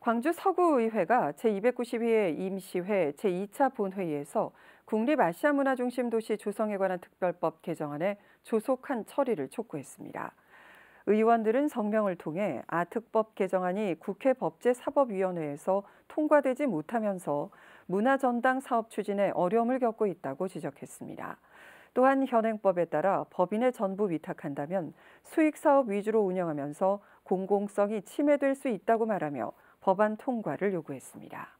광주 서구의회가 제292회 임시회 제2차 본회의에서 국립 아시아문화중심 도시 조성에 관한 특별법 개정안에 조속한 처리를 촉구했습니다. 의원들은 성명을 통해 아특법 개정안이 국회 법제사법위원회에서 통과되지 못하면서 문화전당 사업 추진에 어려움을 겪고 있다고 지적했습니다. 또한 현행법에 따라 법인의 전부 위탁한다면 수익사업 위주로 운영하면서 공공성이 침해될 수 있다고 말하며 법안 통과를 요구했습니다.